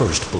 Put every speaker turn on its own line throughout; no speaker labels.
first blood.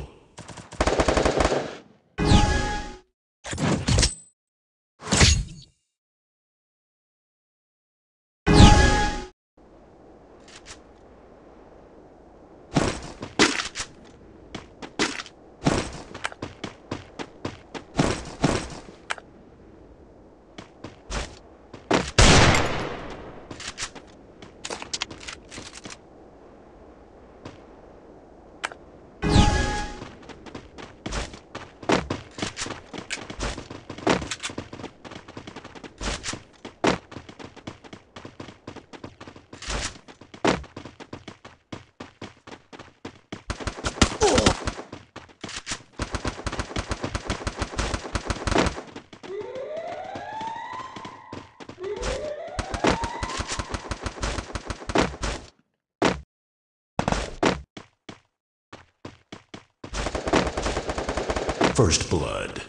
First Blood.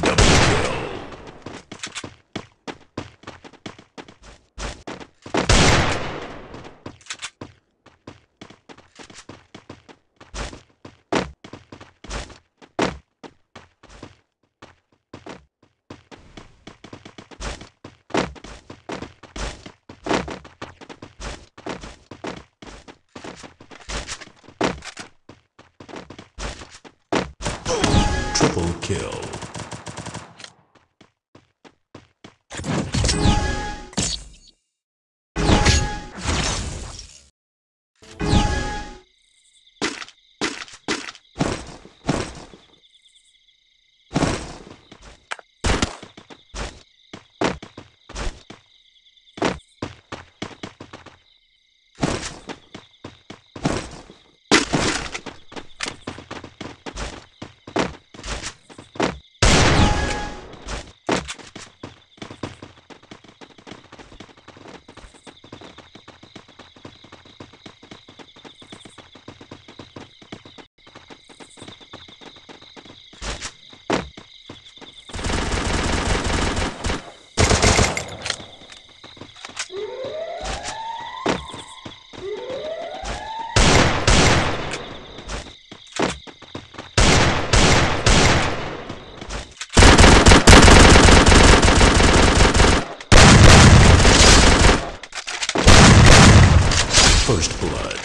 Double kill. Triple kill. First Blood.